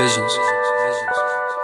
visions.